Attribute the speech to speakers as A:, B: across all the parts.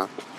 A: បាទ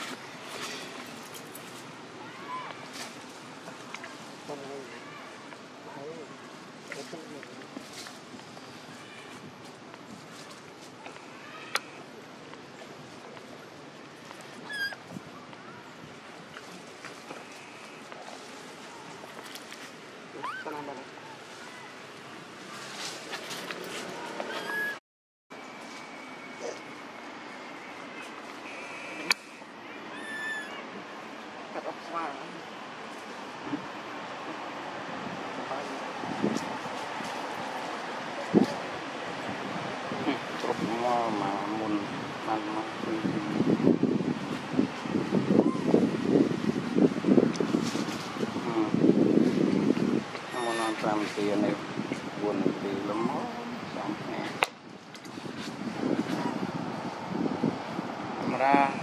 A: កាត់អ ស់ស្វាគ្រប់មកមកមុនបានមកពីមុនបាន5នាទីនេះ4នាទីលំមកសំគ្នាកាមេរ៉ា
B: Hãy